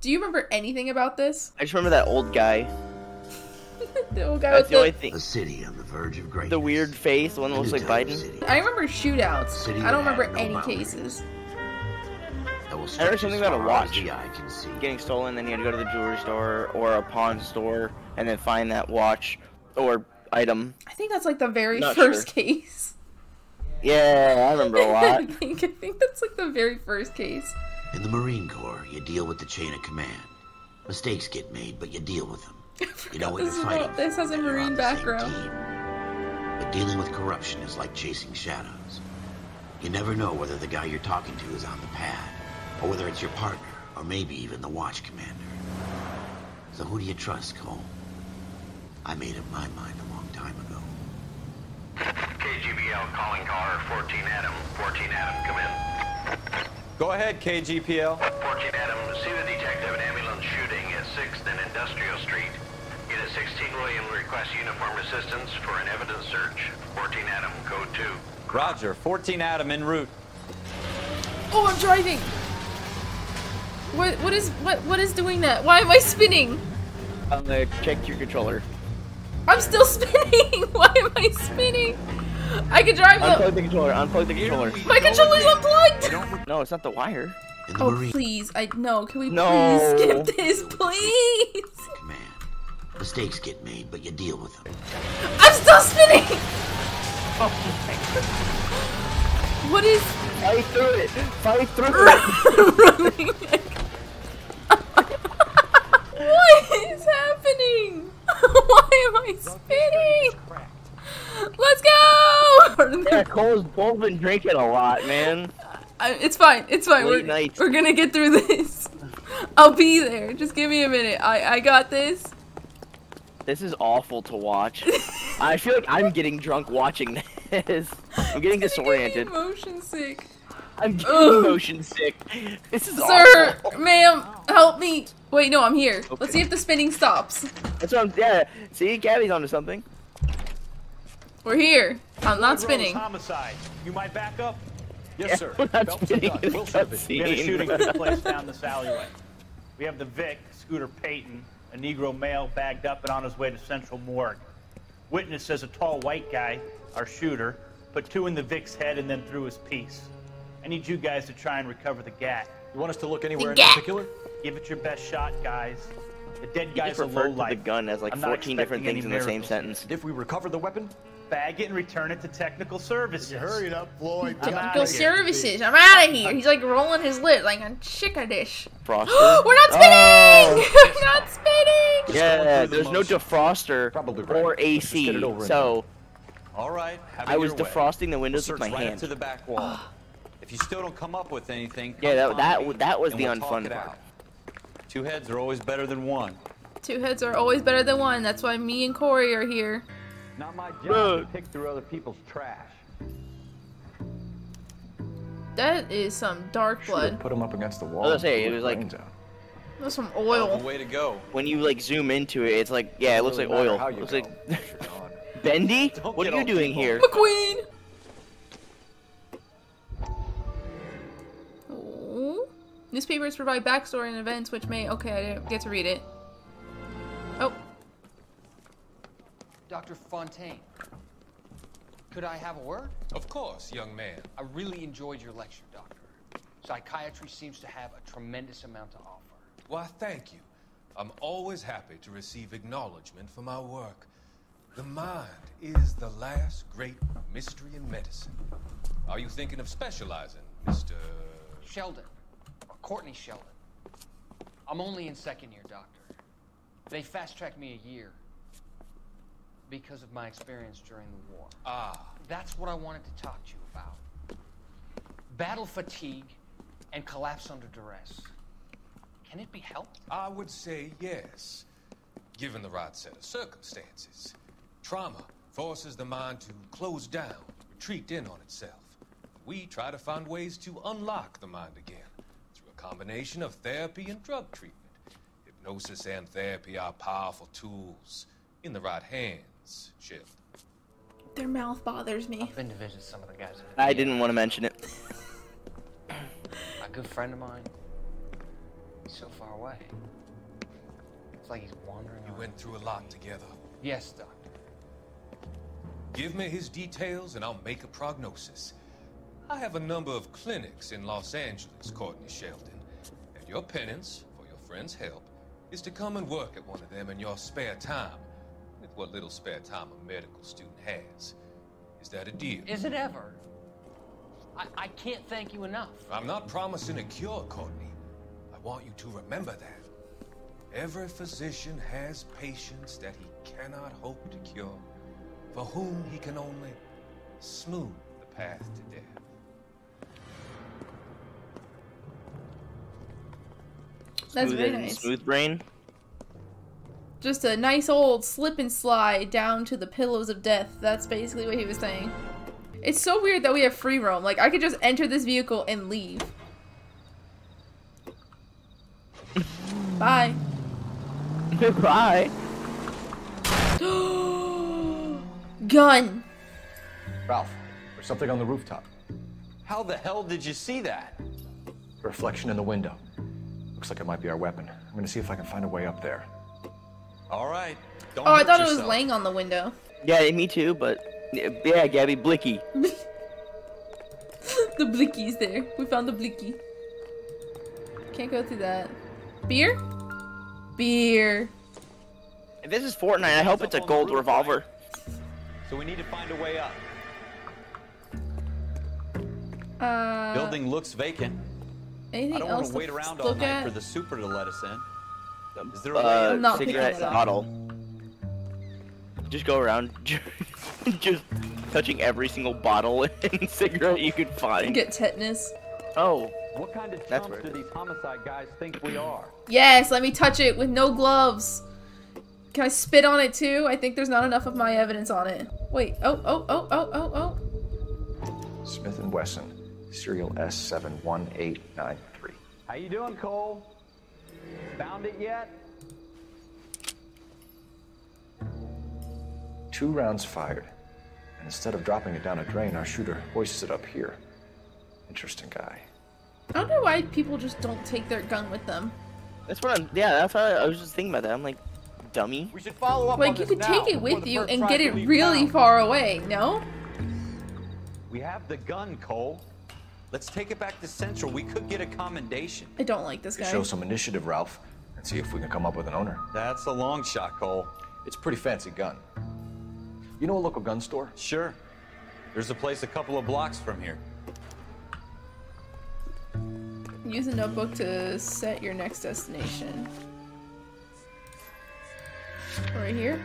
Do you remember anything about this? I just remember that old guy. the old guy That's with the only the. thing. A city on the verge of greatness. The weird face, the one that looks like Biden. city I remember shootouts. City I don't remember no any boundaries. cases. I stretch heard something about a watch. the eye can see. Getting stolen, then you had to go to the jewelry store or a pawn store and then find that watch or item. I think that's like the very Not first sure. case. Yeah, I remember a I lot. think I think that's like the very first case. In the Marine Corps, you deal with the chain of command. Mistakes get made, but you deal with them. You know what This you're fighting. about- this has a Marine on the same background. But dealing with corruption is like chasing shadows. You never know whether the guy you're talking to is on the pad, or whether it's your partner, or maybe even the watch commander. So who do you trust, Cole? I made up my mind a long time ago. KGPL calling caller 14 Adam. 14 Adam, come in. Go ahead, KGPL. 14 Adam, see the detective an ambulance shooting at 6th and Industrial Street. Unit 16 William requests uniform assistance for an evidence search. 14 Adam, code 2. Roger. 14 Adam en route. Oh, I'm driving. What what is what what is doing that? Why am I spinning? Uh, check your controller. I'm still spinning. Why am I spinning? I can drive Unplug though. the controller. Unplug the controller. My controller's unplugged. No, it's not the wire. The Oh Marine please, I no. Can we No. please skip this, please? command, mistakes get made, but you deal with them. I'm still spinning. Oh What is Fight through it. Fight through it. what is happening? Why am I spinning? Let's go! Yeah, Cole's both been drinking a lot, man. I- it's fine. It's fine. Late We're, we're gonna get through this. I'll be there. Just give me a minute. I I got this. This is awful to watch. I feel like I'm getting drunk watching this. I'm getting gonna get disoriented. Motion sick. I'm getting Ugh. motion sick. This is Sir, ma'am, help me. Wait, no, I'm here. Okay. Let's see if the spinning stops. That's what I'm. Yeah. See, Gabby's onto something. We're here. I'm not spinning. Homicide. You might back up? Yeah, Yes, sir. we're not Belts spinning done. in We'll. We had a shooting took place down this alleyway. We have the Vic, Scooter Payton, a Negro male bagged up and on his way to Central Morgue. Witness says a tall white guy, our shooter, put two in the Vic's head and then threw his piece. I need you guys to try and recover the gat. You want us to look anywhere in Gah! particular? Give it your best shot, guys. The dead You guy's just a low referred to the life. gun as like I'm not 14 different expecting things any in the same miracles. sentence. If we recover the weapon? Bag it and return it to technical services. Hurry it up, Floyd. I'm Technical here. services. I'm out of here. He's like rolling his lips like a chicken dish. Froster. We're not spinning. Oh. We're not spinning. Yeah, through the there's no defroster Probably right. or AC, get it over and so All right. Have I was your way. defrosting the We'll windows search with my right hand. to the back wall. if you still don't come up with anything, Yeah, that- that me, that was the we'll unfun part. out. Two heads are always better than one. Two heads are always better than one. That's why me and Corey are here. Not my job Look. to pick through other people's trash. That is some dark blood. Put him up against the wall. I was gonna say, it was like- That's some oil. a way to go. when you like zoom into it, it's like yeah, it looks like oil. how It you looks go. like Bendy. Don't What are you doing deep here? McQueen. Ooh. Newspapers provide backstory and events which may. Okay, I didn't get to read it. Oh, Dr. Fontaine, could I have a word? Of course, young man. I really enjoyed your lecture, Doctor. Psychiatry seems to have a tremendous amount to offer. Why, thank you. I'm always happy to receive acknowledgement for my work. The mind is the last great mystery in medicine. Are you thinking of specializing, Mr. Sheldon, or Courtney Sheldon. I'm only in second year, Doctor. They fast tracked me a year because of my experience during the war. Ah, That's what I wanted to talk to you about. Battle fatigue and collapse under duress. Can it be helped? I would say yes, given the right set of circumstances. Trauma forces the mind to close down, retreat in on itself. We try to find ways to unlock the mind again through a combination of therapy and drug treatment. Hypnosis and therapy are powerful tools in the right hands, Shell. their mouth bothers me. I've been to visit some of the guys. in I VA. didn't want to mention it. A good friend of mine. He's so far away. It's like he's wandering. You went through a lot together. Yes, Doctor. Give me his details and I'll make a prognosis. I have a number of clinics in Los Angeles, Courtney Sheldon. And your penance, for your friend's help, is to come and work at one of them in your spare time. With what little spare time a medical student has. Is that a deal? Is it ever? I, I can't thank you enough. I'm not promising a cure, Courtney. I want you to remember that. Every physician has patients that he cannot hope to cure, for whom he can only smooth the path to death. That's smooth very in nice. Smooth brain. Just a nice old slip and slide down to the pillows of death. That's basically what he was saying. It's so weird that we have free roam. Like, I could just enter this vehicle and leave. Bye. Bye. Gun. Ralph, there's something on the rooftop. How the hell did you see that? A reflection in the window. Looks like it might be our weapon. I'm gonna see if I can find a way up there. All right. Don't Oh, I hurt thought it was laying on the window. Yeah, me too. But yeah, Gabby Blicky. the blicky's there. We found the blicky. Can't go through that. Beer? Beer. If this is Fortnite, I hope it's a gold revolver. So we need to find a way up. Uh, Building looks vacant. anything I don't want else to wait around all night at? for the super to let us in. Is there a Uh, not cigarette bottle. Just go around, just touching every single bottle and cigarette you could find. Get tetanus. Oh, What kind of That's chumps do these homicide guys think we are? Yes, let me touch it with no gloves. Can I spit on it too? I think there's not enough of my evidence on it. Wait. Oh, oh, oh, oh, oh, oh. Smith and Wesson, serial S71893. How you doing, Cole? Found it yet? Two rounds fired. And instead of dropping it down a drain, our shooter hoists it up here. Interesting guy. I don't know why people just don't take their gun with them. that's what I'm. Yeah, that's what I, I was just thinking about that. I'm like, dummy. We should follow up Like, on you could take it with you and get it really town. far away, no? We have the gun, Cole. Let's take it back to Central. We could get a commendation. I don't like this guy. Show some initiative, Ralph, and see if we can come up with an owner. That's a long shot, Cole. It's a pretty fancy gun. You know a local gun store? Sure. There's a place a couple of blocks from here. Use a notebook to set your next destination. Right here.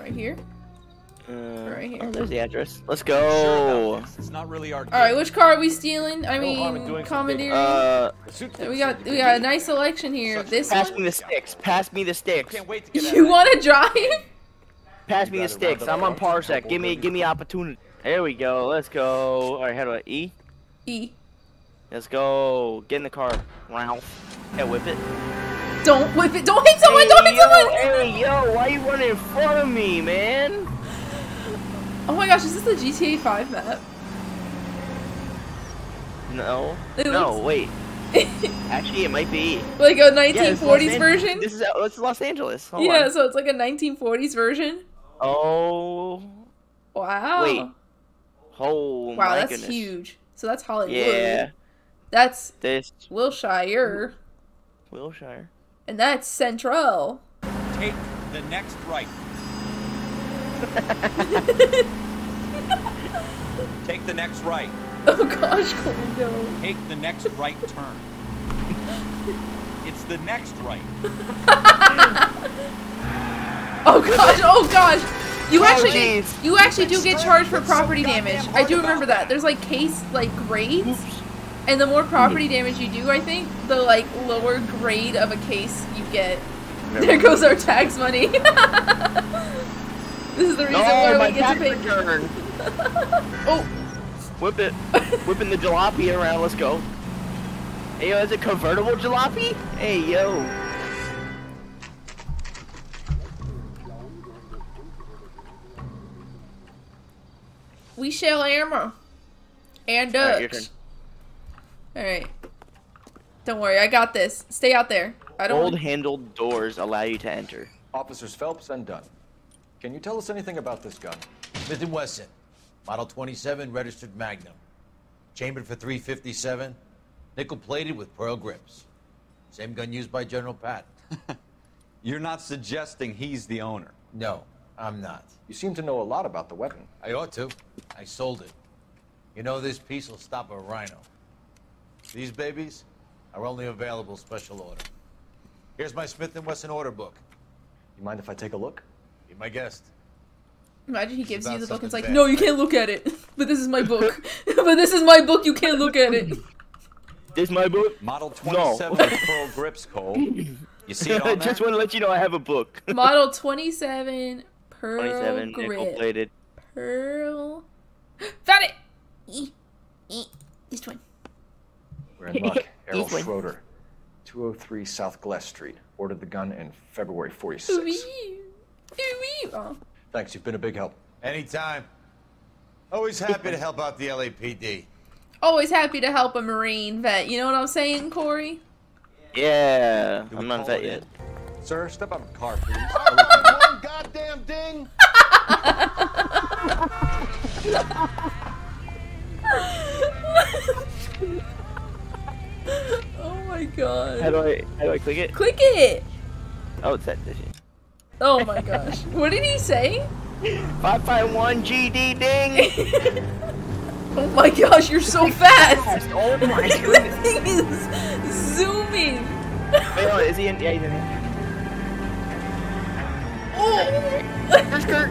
Right here. Uh, Right here. Oh, there's the address. Let's go. about. It's not really our. All right, which car are we stealing? I No harm in mean, doing commandeering. Uh, we got we got a nice selection here. This pass one. me the sticks. Pass me the sticks. Can't wait to get You want to drive? Pass me the sticks. I'm on the trucks, Parsec. Give me, give me opportunity. There we go. Let's go. All right, how do I E? E. Let's go. Get in the car, Ralph. Yeah, whip it. Don't whip it. Don't hit someone. hey, Don't hit yo, someone. Hey, yo, why you running in front of me, man? Oh my gosh, is this the GTA 5 map? No. It no, looks- wait. Actually, it might be. Like a Yeah, it's 1940s An- version? This is uh, it's Los Angeles. Hold yeah, on. so it's like a 1940s version. Oh. Wow. Wait. Oh wow, my that's goodness. huge. So that's Hollywood. Yeah. That's This Wilshire. Wilshire. And that's Central. Take the next right. Take the next right. Oh gosh, Cole, no. Take the next right turn. It's the next right. Oh gosh, oh gosh. You Oh, actually jeez. you actually do get charged for property damage. I do remember that. There's like case like grades. And the more property damage you do, I think, the like lower grade of a case you get. There goes our tax money. This is the reason No, why my we get to tax pay. return. Oh, Whip it. Whipping the jalopy around. Let's go. Hey, yo, is it convertible jalopy? Hey, yo. we shell armor and Alright, ducks. turn. All right. Don't worry, I got this. Stay out there. I don't. Gold handled doors allow you to enter. Officers Phelps and Dunn. Can you tell us anything about this gun? Smith & Wesson, Model 27, registered Magnum. Chambered for 357, nickel-plated with pearl grips. Same gun used by General Patton. You're not suggesting he's the owner. No, I'm not. You seem to know a lot about the weapon. I ought to. I sold it. You know this piece will stop a rhino. These babies are only available special order. Here's my Smith & Wesson order book. You mind if I take a look? Be my guest. Imagine he It's gives you the book and it's like, bad, no, you right? can't look at it. but this is my book. but this is my book. You can't look at it. This is my book. Model 27 with pearl grips, Cole. You see it on there? Just want to let you know I have a book. Model 27 Pearl 27 Grip. nickel plated. Pearl. Found it! E. E. This one. We're in luck. Errol This one. Schroeder, 203 South Glass Street. Ordered the gun in February 46. Ooh, wee. Ooh, wee. Oh. Thanks, you've been a big help. Anytime. Always happy to help out the LAPD. Always happy to help a Marine vet. You know what I'm saying, Corey? Yeah, Do we I'm not call vet it yet. Sir, step out of the car, please. Oh, one goddamn ding! oh my god. How do I how do I click it? Click it! Oh, it's that this. Oh my gosh. what did he say? Five five one GD ding. Oh my gosh, you're so fast! oh my this goodness. thing is zooming! Wait, hold is he in? Yeah, he's in here. Oh! Skirt,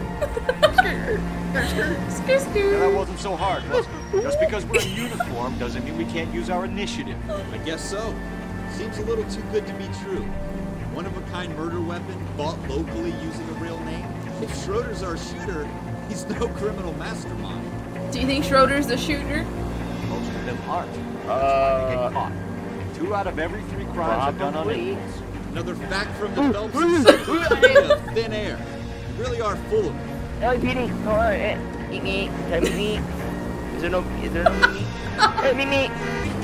Skirt, Yeah, skirt. that wasn't so hard, was it? Just because we're in uniform doesn't mean we can't use our initiative. I guess so. Seems a little too good to be true. One of a kind murder weapon bought locally using a real name. If Schroeder's our shooter, he's no criminal mastermind. Do you think Schroeder's the shooter? Most of them aren't. Uh, They get caught. Two out of every three crimes are done Probably. unaided. Another fact from the Phelps Society of thin air. You really are full of it. LAPD, hold on. eh, Meet me. Tell me me. Is there no? Is there no me? Hey, meet me.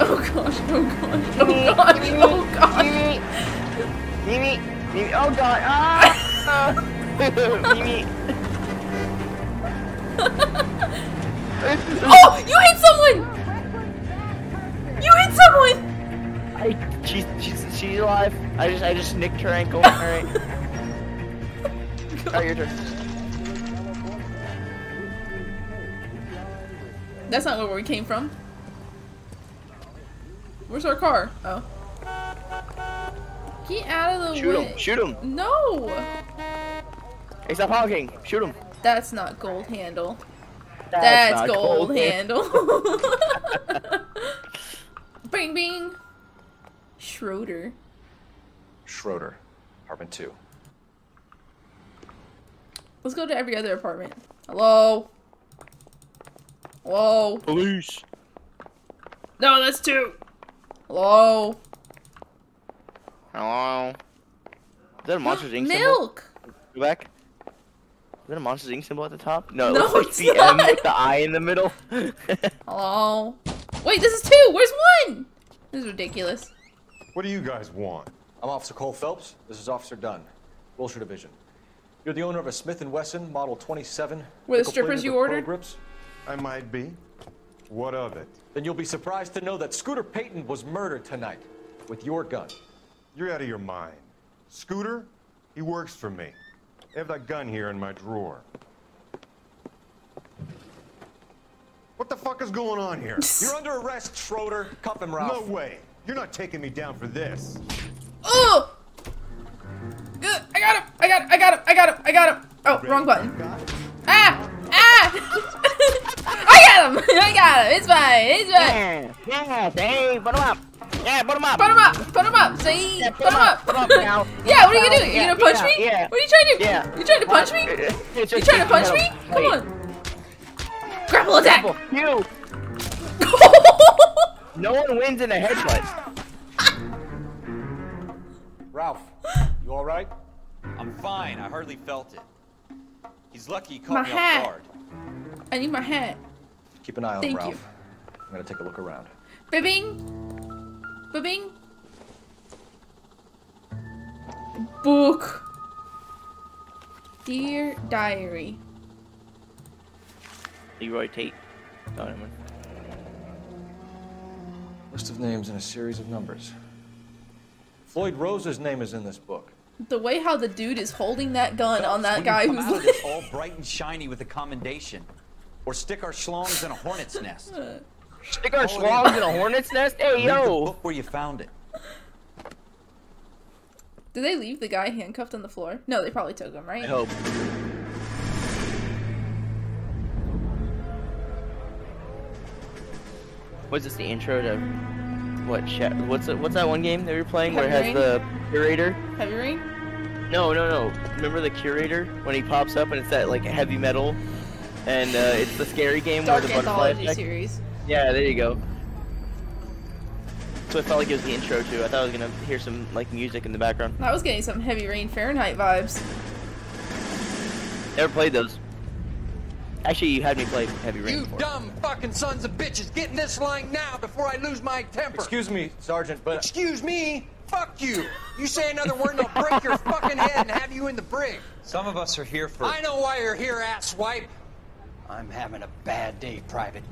Oh gosh, oh gosh, oh Meet me. gosh, Meet me. oh gosh. Meet me. Meet me. Meet me. Oh god. Ah. Me. Oh! You hit someone! You hit someone! I, she's, she's, she's alive. I just, I just nicked her ankle. All right. All right, your turn. That's not where we came from. Where's our car? Oh. Get out of the Shoot way. him. Shoot him. No! Hey, stop hogging. Shoot him. That's not gold handle. That's That's, gold, gold handle. bing bing. Schroeder. Schroeder, apartment 2. Let's go to every other apartment. Hello? Hello? Police. No, that's two. Hello? Hello. Is that a Monsters Inc. symbol? Milk! Go back. Is that a Monsters Inc. symbol at the top? No, it No, looks like it's the not. M with the I in the middle. Hello? Wait, this is two! Where's one? This is ridiculous. What do you guys want? I'm Officer Cole Phelps. This is Officer Dunn, Wilshire Division. You're the owner of a Smith & Wesson Model 27. Were the strippers you ordered? Grips. I might be. What of it? Then you'll be surprised to know that Scooter Payton was murdered tonight with your gun. You're out of your mind. Scooter? He works for me. I have that gun here in my drawer. What the fuck is going on here? You're under arrest, Schroeder. Cuff him, Ralph. No way. You're not taking me down for this. Oh! Good. I got him! I got him! I got him! I got him! I got him! Oh, wrong button. Ah! Ah! I got him! I got him! It's fine! It's fine! yeah, hey, put him up. Yeah, put him up. Put him up! Put him up! Say, Yeah, put him up! Put him up now. yeah, what are you gonna do? You gonna punch yeah, me? yeah. What are you trying to do? Yeah. You trying to punch me? It's You trying to punch keep me? him Come on! Grapple attack! You. No one wins in a headbutt. Ralph, you all right? I'm fine. I hardly felt it. He's lucky he caught My me hat. off guard. I need my hat. Keep an eye on Thank him, you. Ralph. I'm gonna take a look around. Ba-bing! Babing. Book. Dear Diary. Leroy Tate. Donovan. List of names and a series of numbers. Floyd Rose's name is in this book. The way how the dude is holding that gun Phelps, on that guy who's out like... all bright and shiny with a commendation, or stick our schlongs in a hornet's nest. Stick our Oh, it schlongs in a hornet's nest? Hey, Read the yo! book where you found it. Did they leave the guy handcuffed on the floor? No, they probably took him, right? I hope. Was this the intro to what? What's it, what's that one game that we were playing where it has Heavy the curator? Heavy Rain? No, no, no. Remember the curator when he pops up and it's that like heavy metal, and uh, it's the scary game Dark where the butterfly Anthology effect? series. Yeah, there you go. So I felt like it was the intro to. I thought I was gonna hear some like music in the background. I was getting some Heavy Rain Fahrenheit vibes. Never played those. Actually, you had me play Heavy Rain You before. dumb fucking sons of bitches, get in this line now before I lose my temper. Excuse me, Sergeant, but Excuse me? Fuck you. You say another word and I'll break your fucking head and have you in the brig. Some of us are here for. I know why you're here, asswipe. I'm having a bad day, Private.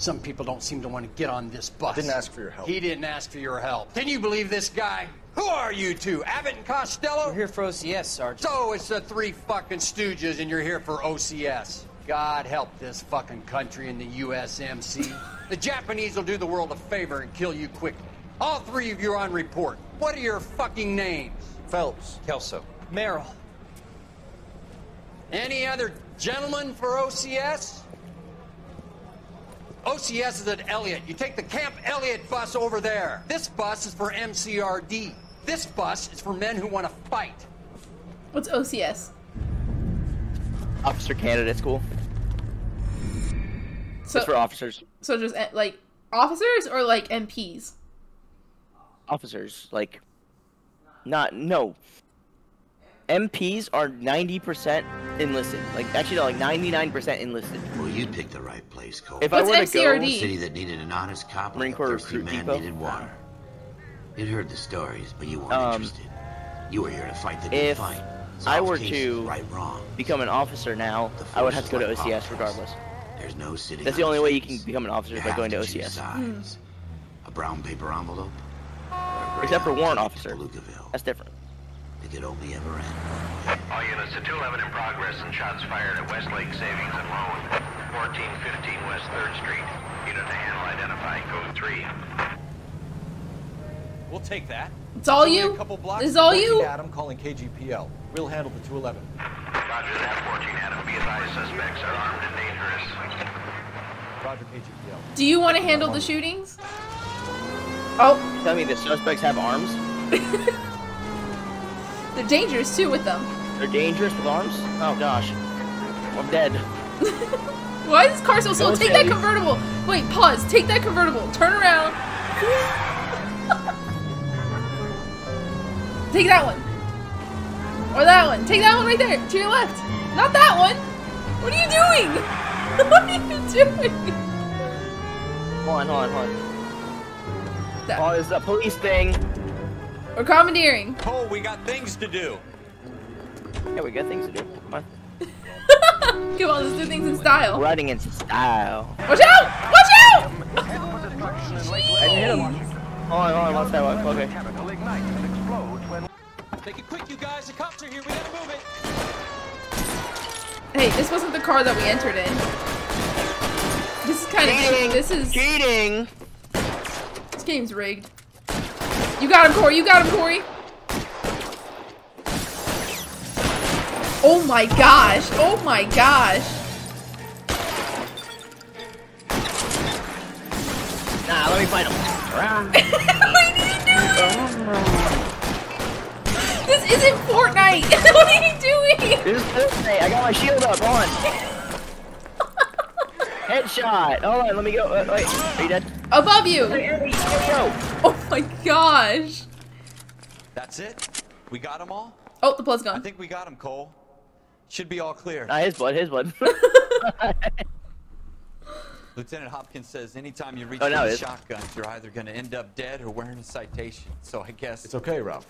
Some people don't seem to want to get on this bus. didn't ask for your help. He didn't ask for your help. Can you believe this guy? Who are you two? Abbott and Costello? We're here for OCS, Sergeant. So it's the three fucking stooges and you're here for OCS. God help this fucking country and the USMC. the Japanese will do the world a favor and kill you quickly. All three of you are on report. What are your fucking names? Phelps. Kelso. Merrill. Any other gentlemen for OCS? OCS is at Elliott. You take the Camp Elliott bus over there. This bus is for MCRD. This bus is for men who want to fight. What's OCS? Officer Candidate School. So, It's for officers. so just eh, like officers or like MPs? Officers, like, not no. MPs are ninety percent enlisted. Like, actually, no, like ninety-nine percent enlisted. Well, you picked the right place, Cole. If I What's were to go, to A city that needed an honest cop Marine like a Corps thirsty Recruit man Depot? needed water. You'd heard the stories, but you weren't Um, interested. You were here to fight the good if fight. I solve were to right wrong. become an officer now, I would have to go to OCS politics. regardless. There's no sitting That's the only way you can become an officer is by going to choose OCS. sides. A brown paper envelope. or a gray Except for warrant officer. to That's different. It could only ever end. All units to 211 in progress and shots fired at Westlake Savings and Loan, 1415 West 3rd Street. Unit to handle identify code 3. We'll take that. It's all Only you? A couple blocks This is all you? Adam calling KGPL. We'll handle the 211. Roger that, 14 Adam. Be advised, suspects are armed and dangerous. Roger KGPL. Do you want to handle the shootings? Oh, Tell me the suspects have arms? they're dangerous too with them. They're dangerous with arms? Oh gosh. I'm dead. Why is this car so slow? Don't Take that you- convertible. Wait, pause. Take that convertible. Turn around. Take that one. Or that one. Take that one right there. To your left. Not that one. What are you doing? what are you doing? Hold on, hold on, hold on. That- Oh, it's a police thing. Or commandeering. Cole, we got things to do. Yeah, we got things to do. Come on. Come on, let's do things in style. Riding in style. Watch out! Watch out! I didn't hit him. Hold on, hold on, watch that one. Okay. Take it quick, you guys. The cops are here. We gotta move it. Hey, this wasn't the car that we entered in. This is kind of Cheating! this is Cheating! this game's rigged. You got him, Corey. You got him, Corey. Oh my gosh. Oh my gosh. Nah, let me fight him. This isn't Fortnite. what are you doing? This is Fortnite. I got my shield up. Hold on. Headshot. Hold on, let me go. Uh, wait, are you dead? Above you. Here we go. Oh my gosh. That's it? We got them all? Oh, the blood's I gone. I think we got him, Cole. Should be all clear. Nah, his blood, his blood. Lieutenant Hopkins says anytime you reach Oh, for no, the it- shotgun, you're either going to end up dead or wearing a citation. So I guess It's okay, Ralph.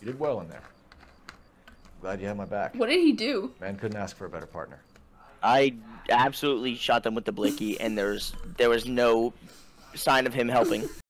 You did well in there. Glad you had my back. What did he do? Man couldn't ask for a better partner. I absolutely shot them with the blicky, and there's there was no sign of him helping.